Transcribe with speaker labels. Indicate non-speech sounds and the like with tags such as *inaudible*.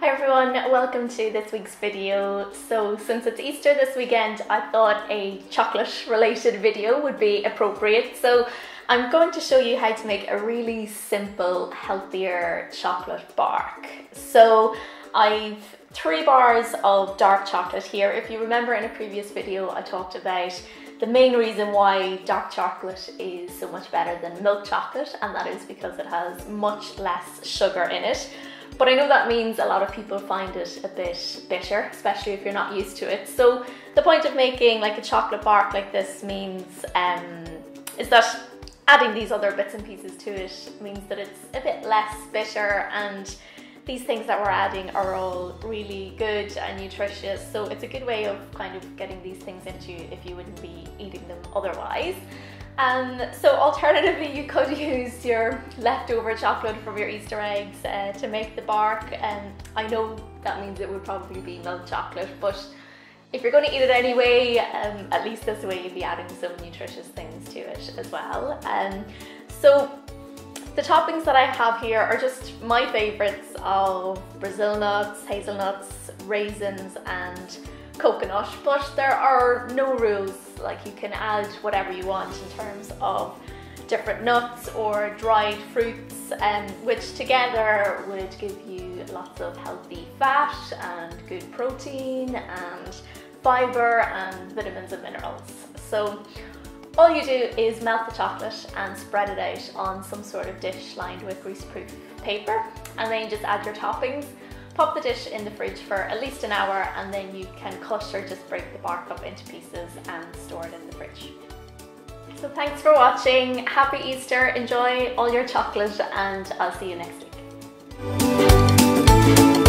Speaker 1: Hi everyone, welcome to this week's video. So since it's Easter this weekend, I thought a chocolate related video would be appropriate. So I'm going to show you how to make a really simple, healthier chocolate bark. So I've three bars of dark chocolate here. If you remember in a previous video, I talked about the main reason why dark chocolate is so much better than milk chocolate, and that is because it has much less sugar in it. But I know that means a lot of people find it a bit bitter, especially if you're not used to it. So the point of making like a chocolate bark like this means um, is that adding these other bits and pieces to it means that it's a bit less bitter and these things that we're adding are all really good and nutritious so it's a good way of kind of getting these things into you if you wouldn't be eating them otherwise. Um, so alternatively, you could *laughs* use your leftover chocolate from your Easter eggs uh, to make the bark. And um, I know that means it would probably be milk chocolate, but if you're going to eat it anyway, um, at least this way you'd be adding some nutritious things to it as well. Um, so the toppings that I have here are just my favorites of Brazil nuts, hazelnuts, raisins, and coconut, but there are no rules. Like you can add whatever you want in terms of different nuts or dried fruits, um, which together would give you lots of healthy fat and good protein and fiber and vitamins and minerals. So all you do is melt the chocolate and spread it out on some sort of dish lined with greaseproof paper and then just add your toppings Pop the dish in the fridge for at least an hour and then you can cut or just break the bark up into pieces and store it in the fridge. So thanks for watching, happy Easter, enjoy all your chocolate and I'll see you next week.